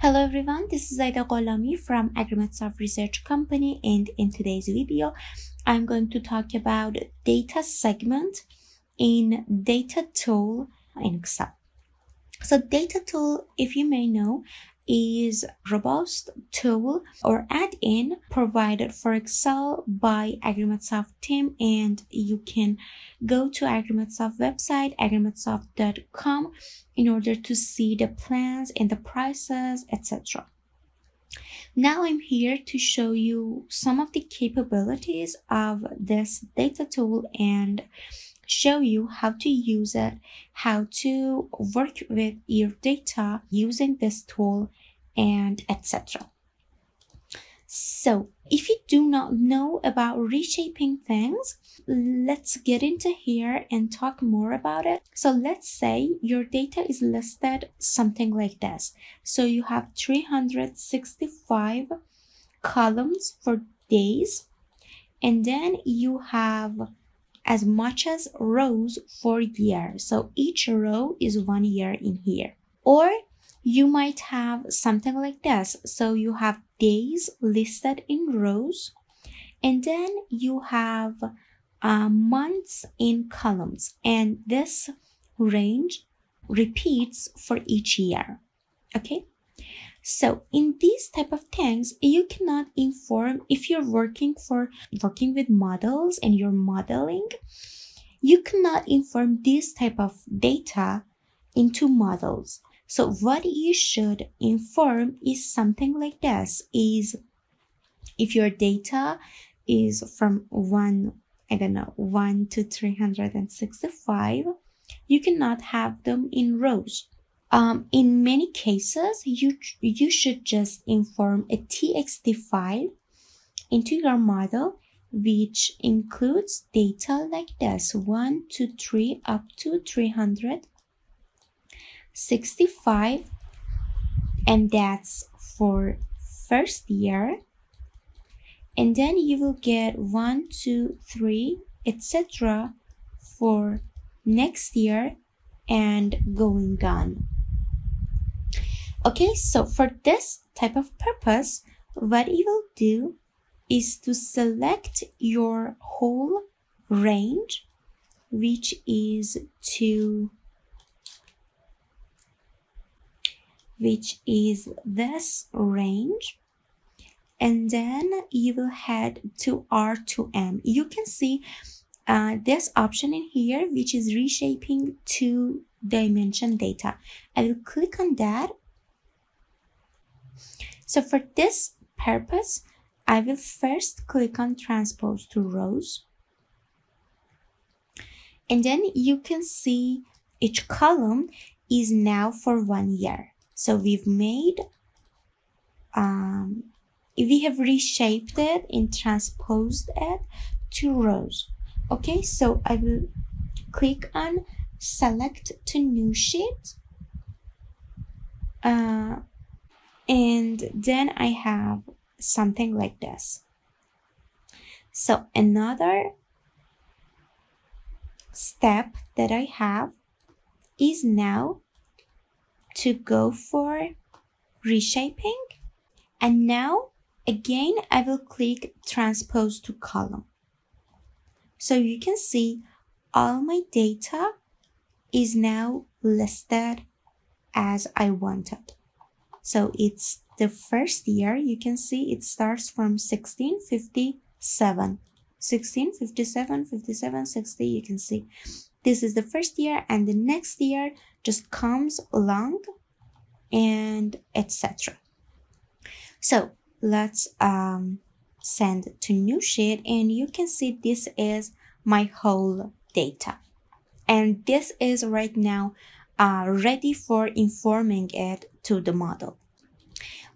Hello everyone, this is Aida Golami from AgriMetSoft Research Company and in today's video, I'm going to talk about data segment in data tool in Excel. So data tool, if you may know, is robust tool or add-in provided for Excel by AgriMetSoft team and you can go to AgriMetSoft website agrimetsoft.com in order to see the plans and the prices etc. Now I'm here to show you some of the capabilities of this data tool and show you how to use it, how to work with your data using this tool, and etc. So, if you do not know about reshaping things, let's get into here and talk more about it. So, let's say your data is listed something like this. So, you have 365 columns for days, and then you have as much as rows for year. So each row is one year in here. Or you might have something like this. So you have days listed in rows, and then you have uh, months in columns, and this range repeats for each year. Okay. So in these type of things, you cannot inform if you're working for working with models and you're modeling, you cannot inform this type of data into models. So what you should inform is something like this is if your data is from one, I don't know, one to 365, you cannot have them in rows um, in many cases, you, you should just inform a TXT file into your model, which includes data like this 1 to 3 up to 365, and that's for first year. And then you will get 1, 2, 3, etc. for next year and going on. Okay, so for this type of purpose, what you will do is to select your whole range, which is to which is this range and then you will head to R2M. You can see uh, this option in here, which is reshaping two dimension data. I will click on that so for this purpose, I will first click on transpose to rows. And then you can see each column is now for one year. So we've made, um, we have reshaped it and transposed it to rows. Okay, so I will click on select to new sheet. Uh, and then I have something like this. So another step that I have is now to go for reshaping and now again I will click transpose to column. So you can see all my data is now listed as I wanted. So it's the first year, you can see it starts from 1657. 1657, 57, 60, you can see. This is the first year and the next year just comes along and etc. So let's um, send to new sheet and you can see this is my whole data. And this is right now uh, ready for informing it to the model.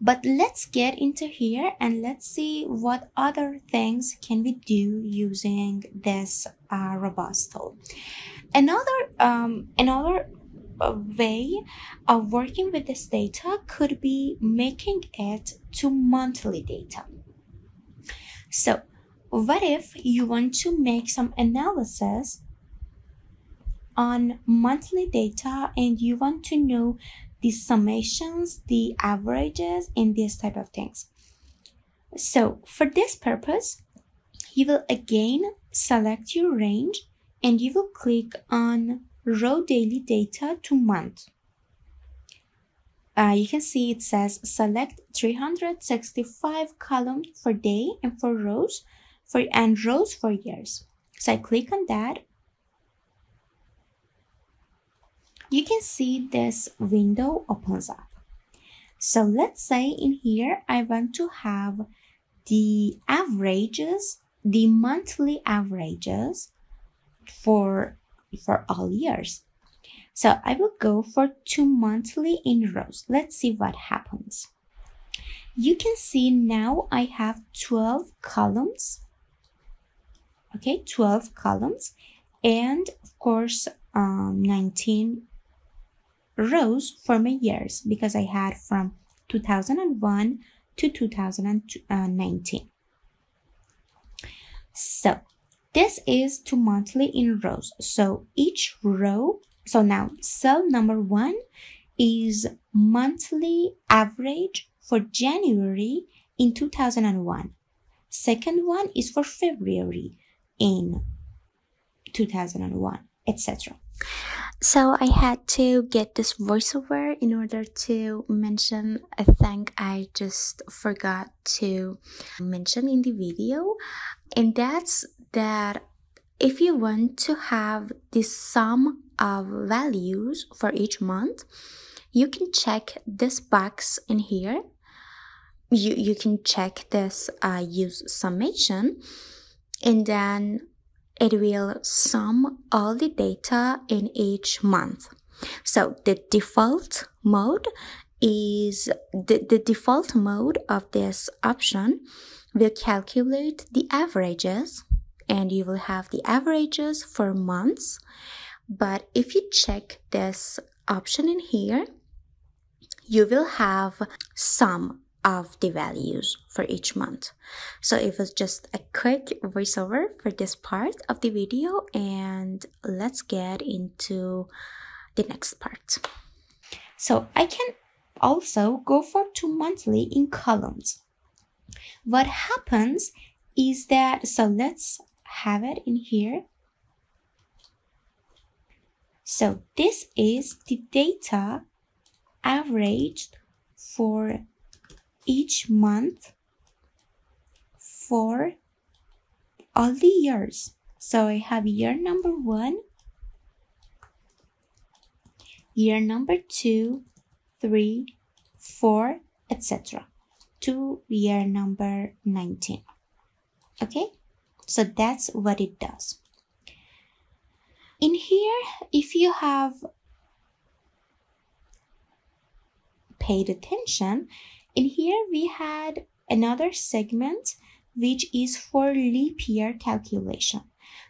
But let's get into here and let's see what other things can we do using this uh, robust tool. Another, um, another uh, way of working with this data could be making it to monthly data. So what if you want to make some analysis on monthly data and you want to know the summations, the averages, and this type of things. So for this purpose, you will again select your range and you will click on row daily data to month. Uh, you can see it says select 365 columns for day and for rows for and rows for years. So I click on that. You can see this window opens up. So let's say in here I want to have the averages, the monthly averages for for all years. So I will go for to monthly in rows. Let's see what happens. You can see now I have 12 columns. Okay, 12 columns and of course um, 19 rows for my years because I had from 2001 to 2019. So this is to monthly in rows. So each row, so now cell number one is monthly average for January in 2001. Second one is for February in 2001, etc. So I had to get this voiceover in order to mention a thing I just forgot to mention in the video. And that's that if you want to have the sum of values for each month, you can check this box in here. You, you can check this uh, use summation and then it will sum all the data in each month. So the default mode is the, the default mode of this option will calculate the averages and you will have the averages for months. But if you check this option in here, you will have sum of the values for each month. So it was just a quick voiceover for this part of the video and let's get into the next part. So I can also go for to monthly in columns. What happens is that, so let's have it in here. So this is the data averaged for each month for all the years. So I have year number one, year number two, three, four, etc. to year number 19. Okay, so that's what it does. In here, if you have paid attention, in here we had another segment which is for leap year calculation.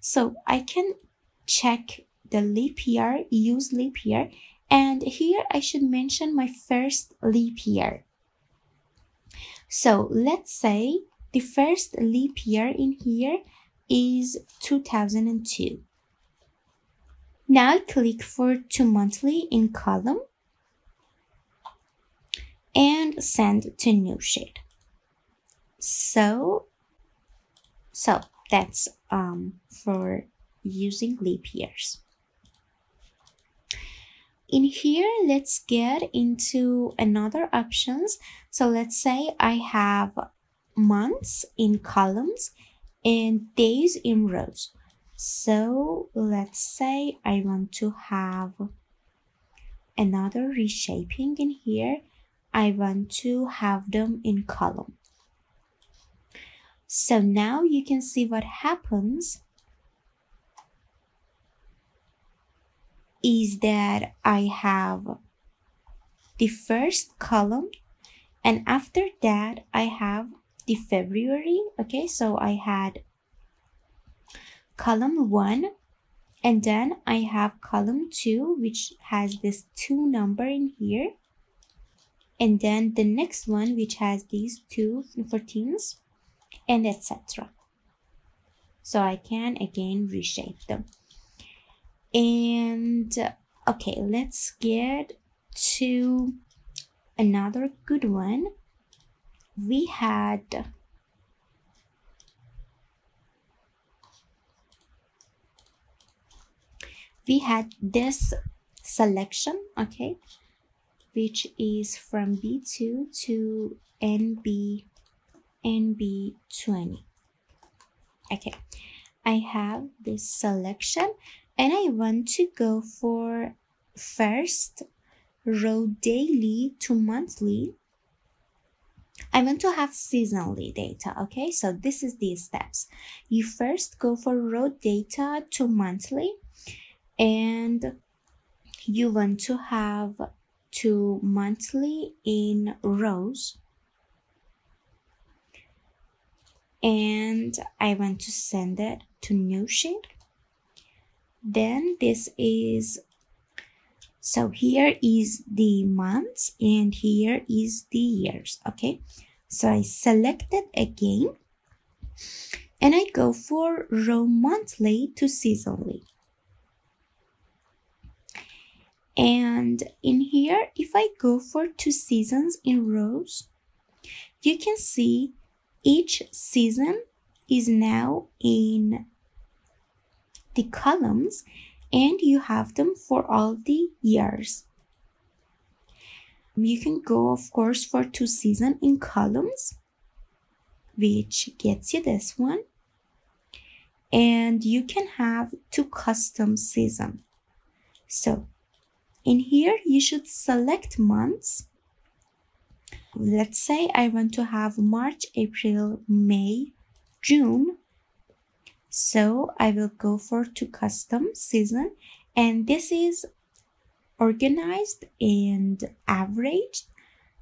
So I can check the leap year, use leap year, and here I should mention my first leap year. So let's say the first leap year in here is 2002. Now click for to monthly in column and send to new sheet. So, so that's um, for using leap years. In here, let's get into another options. So let's say I have months in columns and days in rows. So let's say I want to have another reshaping in here I want to have them in column. So now you can see what happens is that I have the first column and after that I have the February okay so I had column 1 and then I have column 2 which has this 2 number in here and then the next one which has these two 14s and etc so I can again reshape them. And okay let's get to another good one. We had we had this selection okay which is from b2 to nb nb20 okay i have this selection and i want to go for first row daily to monthly I want to have seasonally data, okay? So this is the steps. You first go for row data to monthly and you want to have to monthly in rows. And I want to send it to new sheet Then this is so here is the months and here is the years okay? So I select it again. And I go for row monthly to seasonally and in here if I go for to seasons in rows you can see each season is now in the columns and you have them for all the years. You can go of course for to season in columns which gets you this one. And you can have to custom season. So in here you should select months let's say I want to have March, April, May, June. So I will go for to custom season and this is organized and averaged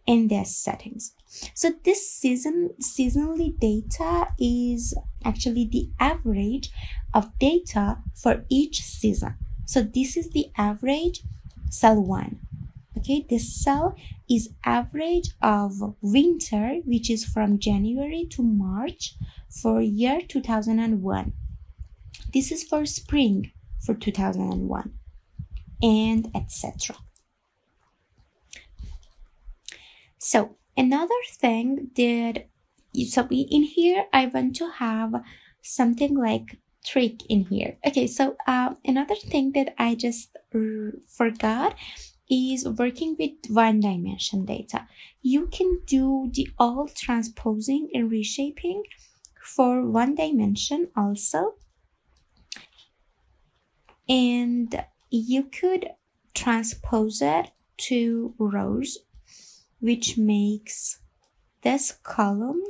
in their settings. So this season seasonally data is actually the average of data for each season. So this is the average cell 1 okay this cell is average of winter which is from january to march for year 2001 this is for spring for 2001 and etc so another thing that you so in here i want to have something like trick in here okay so uh, another thing that i just forgot is working with one dimension data. You can do the all transposing and reshaping for one dimension also. And you could transpose it to rows, which makes this column,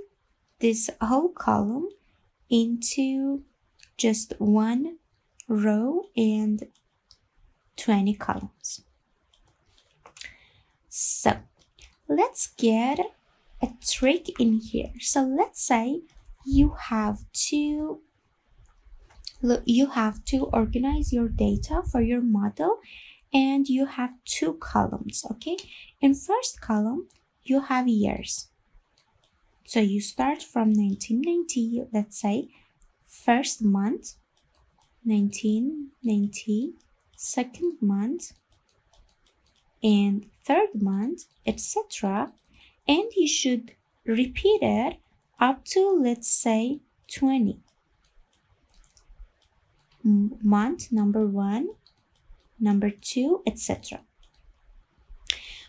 this whole column into just one row and 20 columns. So let's get a trick in here. So let's say you have to look you have to organize your data for your model and you have two columns okay in first column you have years so you start from 1990 let's say first month 1990 second month and third month, etc. And you should repeat it up to, let's say, 20. Month number one, number two, etc.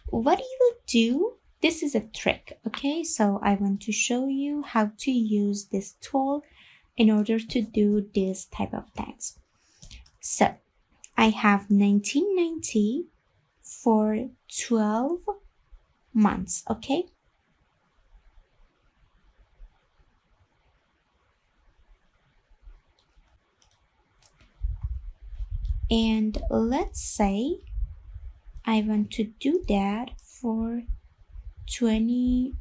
What you will do, this is a trick, okay? So I want to show you how to use this tool in order to do this type of things. So I have 1990 for 12 months okay and let's say I want to do that for 20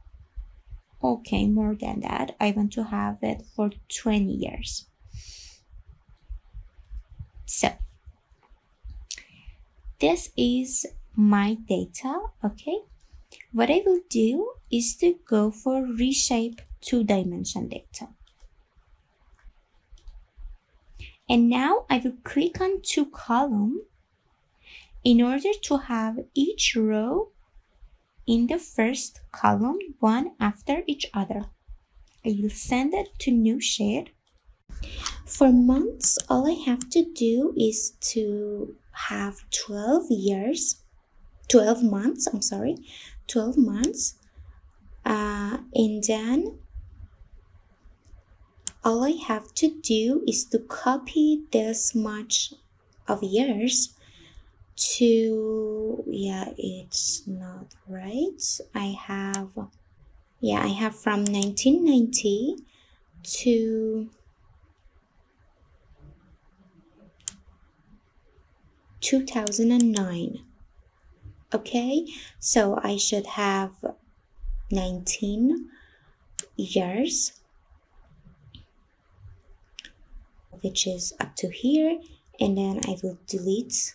okay more than that. I want to have it for 20 years. So this is my data okay? What I will do is to go for reshape two dimension data. And now I will click on to column in order to have each row in the first column one after each other. I will send it to new sheet. For months, all I have to do is to have 12 years, 12 months, I'm sorry, 12 months. Uh, and then all I have to do is to copy this much of years to yeah it's not right. I have yeah i have from 1990 to 2009 okay so i should have 19 years which is up to here and then I will delete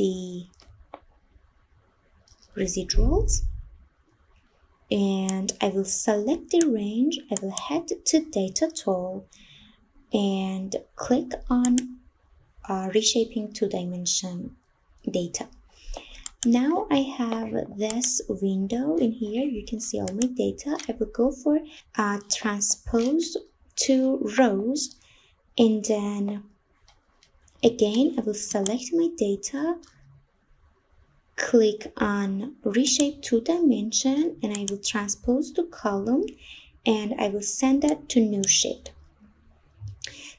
the residuals. And I will select the range. I will head to data tool and click on uh, reshaping two dimension data. Now I have this window in here. You can see all my data. I will go for uh, transpose to rows and then Again, I will select my data, click on reshape two dimension and I will transpose to column and I will send that to new sheet.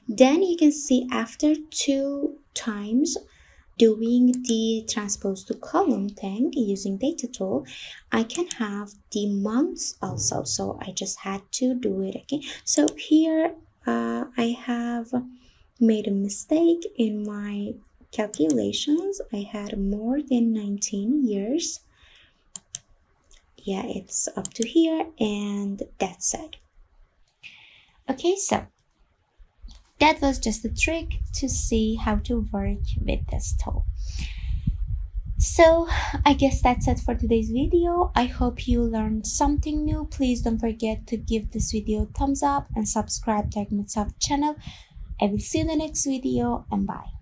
Then you can see after two times doing the transpose to column thing using data tool, I can have the months also. So I just had to do it again. So here uh, I have made a mistake in my calculations. I had more than 19 years. Yeah, it's up to here and that's it. Okay, so that was just a trick to see how to work with this tool. So I guess that's it for today's video. I hope you learned something new. Please don't forget to give this video a thumbs up and subscribe to Agmatsoft channel I will see you in the next video and bye.